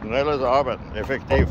Schnelles Arbeiten, effektiv.